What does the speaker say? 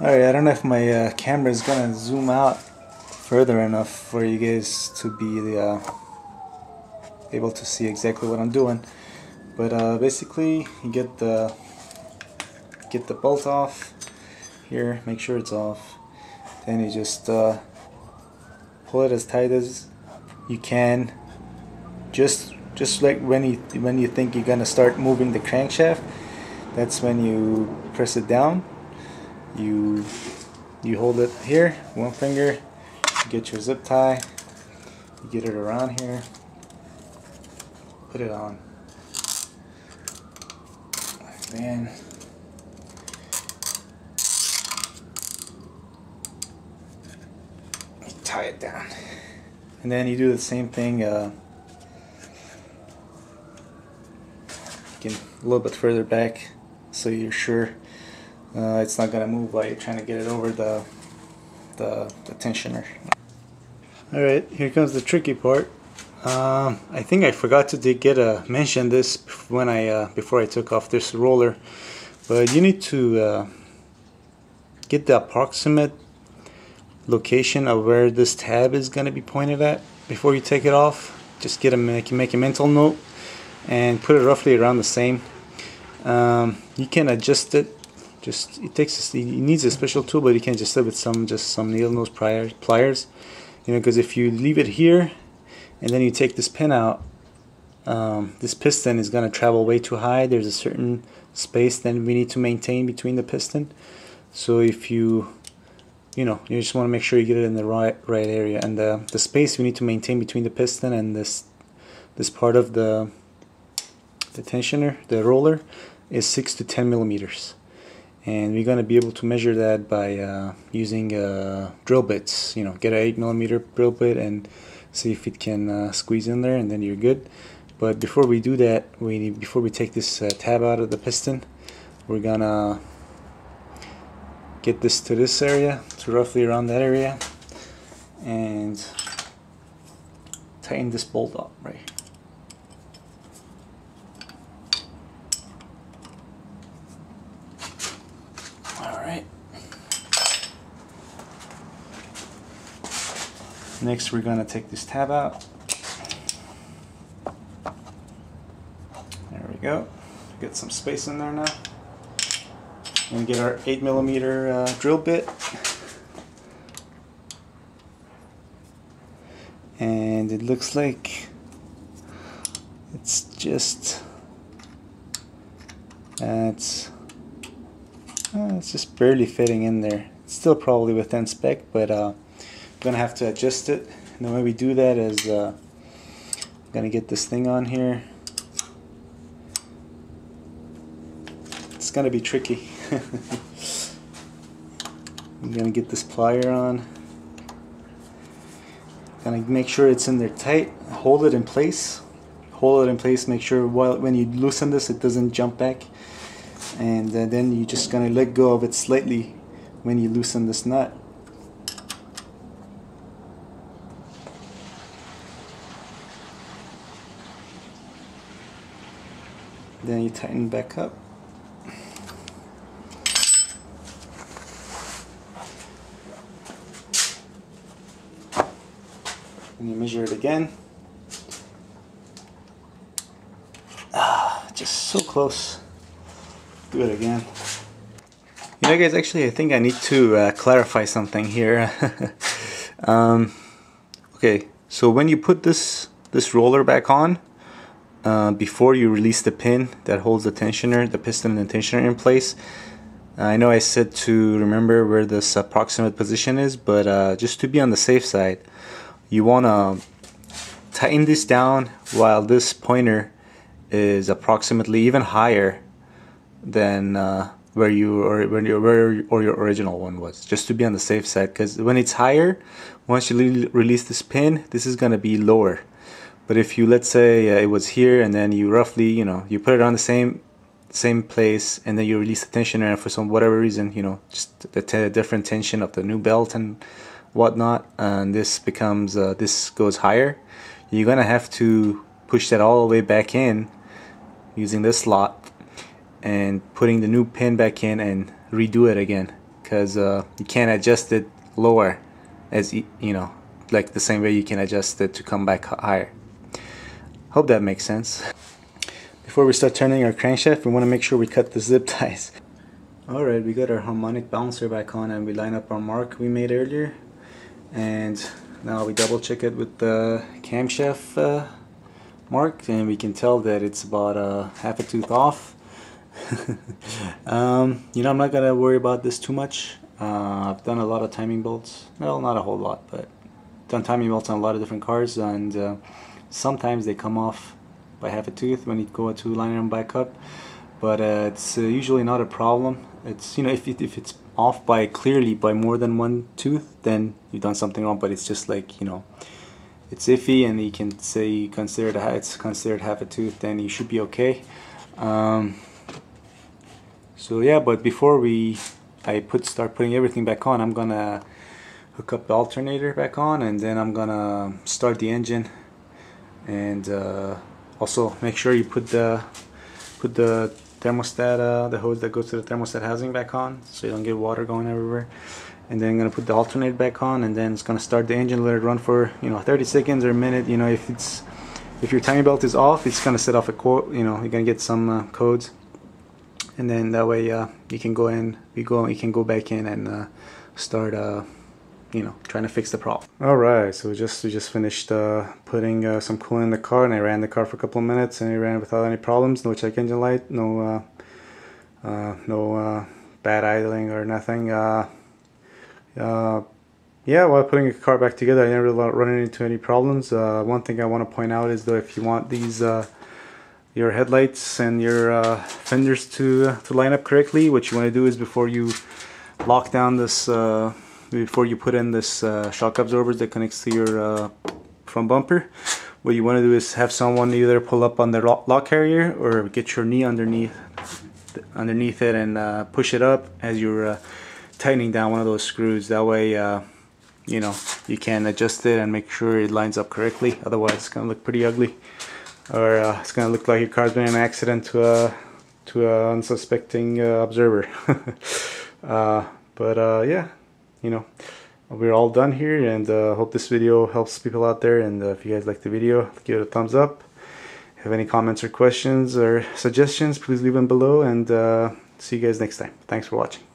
Alright, I don't know if my uh, camera is gonna zoom out further enough for you guys to be uh, able to see exactly what I'm doing. But uh, basically, you get the get the bolt off here, make sure it's off. Then you just uh, pull it as tight as you can. Just just like when you when you think you're gonna start moving the crankshaft, that's when you press it down. You you hold it here, one finger, you get your zip tie, you get it around here, put it on. Then tie it down. And then you do the same thing uh, a little bit further back so you're sure uh, it's not going to move while you're trying to get it over the, the, the tensioner. Alright, here comes the tricky part. Um, I think I forgot to get a mention this when I uh, before I took off this roller, but you need to uh, get the approximate location of where this tab is going to be pointed at before you take it off. Just get a make, make a mental note and put it roughly around the same. Um, you can adjust it. Just it takes it needs a special tool, but you can adjust it with some just some needle nose pliers. pliers. You know, because if you leave it here and then you take this pin out, um, this piston is going to travel way too high. There's a certain space that we need to maintain between the piston. So if you you know you just want to make sure you get it in the right right area and the, the space we need to maintain between the piston and this this part of the the tensioner the roller is 6 to 10 millimeters and we're going to be able to measure that by uh, using uh, drill bits you know get an 8 millimeter drill bit and see if it can uh, squeeze in there and then you're good. But before we do that we need before we take this uh, tab out of the piston we're gonna get this to this area, to roughly around that area, and tighten this bolt up right Next we're going to take this tab out. There we go. Get some space in there now and get our 8 millimeter uh, drill bit and it looks like it's just uh, it's uh, it's just barely fitting in there it's still probably within spec but uh, gonna have to adjust it and the way we do that is uh, I'm gonna get this thing on here it's gonna be tricky I'm gonna get this plier on. Gonna make sure it's in there tight. Hold it in place. Hold it in place. Make sure while when you loosen this, it doesn't jump back. And uh, then you're just gonna let go of it slightly when you loosen this nut. Then you tighten back up. and you measure it again. Ah, just so close. Do it again. You know guys, actually I think I need to uh, clarify something here. um, okay, so when you put this, this roller back on, uh, before you release the pin that holds the tensioner, the piston and the tensioner in place, I know I said to remember where this approximate position is, but uh, just to be on the safe side, you want to tighten this down while this pointer is approximately even higher than uh, where you or your where or your original one was just to be on the safe side. Because when it's higher once you release this pin this is going to be lower but if you let's say uh, it was here and then you roughly you know you put it on the same same place and then you release the tensioner and for some whatever reason you know just the different tension of the new belt and whatnot and this becomes uh, this goes higher you're gonna have to push that all the way back in using this slot and putting the new pin back in and redo it again. Because uh, you can't adjust it lower as you know like the same way you can adjust it to come back higher hope that makes sense. Before we start turning our crankshaft we want to make sure we cut the zip ties. Alright we got our harmonic balancer back on and we line up our mark we made earlier. And now we double check it with the camshaft uh, mark and we can tell that it's about uh, half a tooth off. Um, you know I'm not gonna worry about this too much. Uh, I've done a lot of timing belts well not a whole lot but done timing belts on a lot of different cars and uh, sometimes they come off by half a tooth when you go to line them back up but uh, it's uh, usually not a problem. It's you know if, if it's off by clearly by more than one tooth then you've done something wrong but it's just like you know it's iffy and you can say you consider it it's considered half a tooth then you should be okay. Um, so yeah but before we I put start putting everything back on I'm gonna hook up the alternator back on and then I'm gonna start the engine and uh, also make sure you put the put the thermostat uh, the hose that goes to the thermostat housing back on so you don't get water going everywhere. And then I'm gonna put the alternator back on and then it's gonna start the engine let it run for you know 30 seconds or a minute. You know if it's if your timing belt is off it's gonna set off a code you know you're gonna get some uh, codes. And then that way uh, you can go in you go you can go back in and uh, start uh, you know trying to fix the problem all right so we just we just finished uh, putting uh, some coolant in the car and I ran the car for a couple of minutes and it ran without any problems no check engine light no uh, no bad idling or nothing yeah, while putting the car back together, I never really run into any problems. Uh, one thing I want to point out is though, if you want these uh, your headlights and your uh, fenders to to line up correctly, what you want to do is before you lock down this, uh, before you put in this uh, shock absorbers that connects to your uh, front bumper, what you want to do is have someone either pull up on the lock carrier or get your knee underneath underneath it and push it up as you're tightening down one of those screws. That way you know you can adjust it and make sure it lines up correctly. Otherwise it's gonna look pretty ugly. Or uh, it's gonna look like your car's been in an accident to a to a unsuspecting uh, observer. Uh, but uh, yeah you know we're all done here and uh, hope this video helps people out there and uh, if you guys like the video give it a thumbs up. If have any comments or questions or suggestions please leave them below and see you guys next time. Thanks for watching